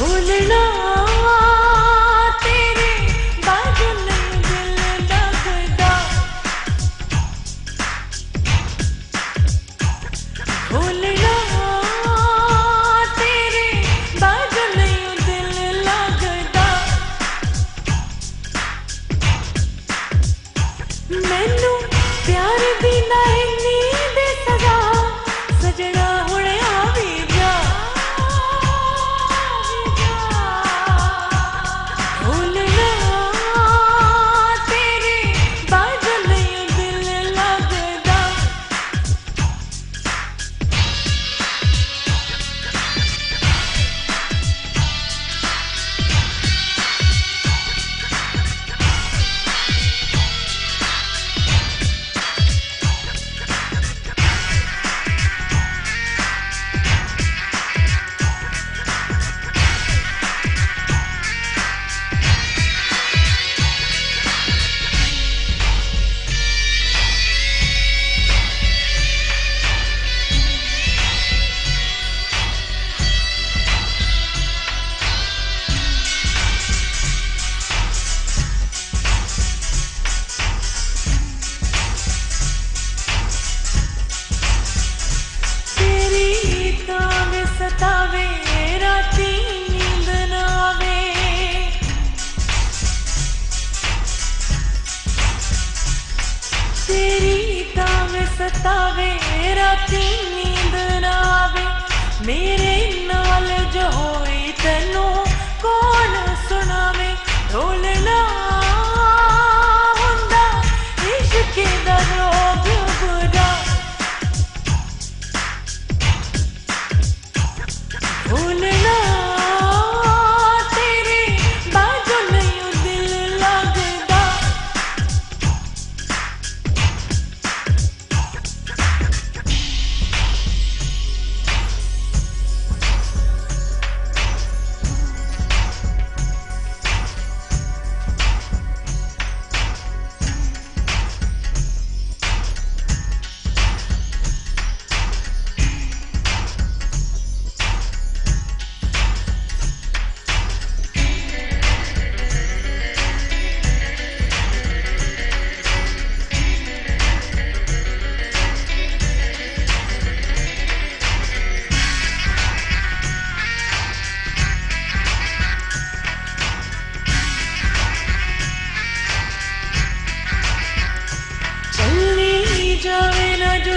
भूलना मे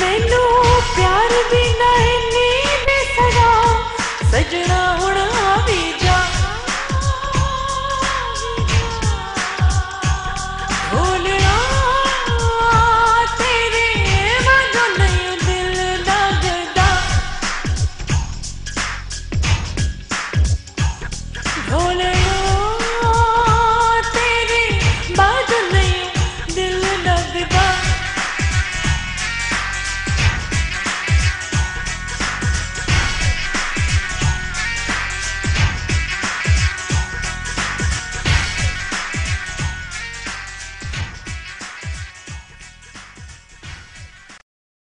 ਮੈਨੂੰ ਪਿਆਰ ਵੀ ਨਾ ਇੰਨੀ ਬਿਸਰਾ ਸਜਣਾ ਹੁਣ ਆਵੀ ਜਾ ਖੋਲਣਾ ਤੇਰੇ ਵਾਂਗੂ ਨਹੀਂ ਦਿਲ ਲੱਗਦਾ ਢੋਲਣਾ ਤੇਰੇ ਵਾਂਗੂ ਨਹੀਂ ਦਿਲ ਲੱਗਦਾ